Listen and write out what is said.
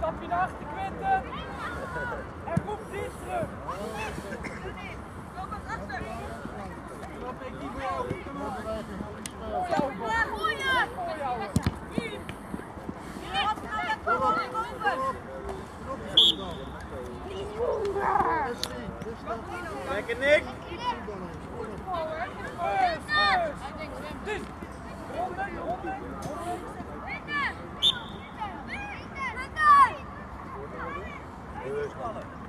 Hey, Tien! Tien! Goed gezien, net man! Top! Stapje naar achter, Quinten! En komt niet terug! Lekker Nick. Tien! Good.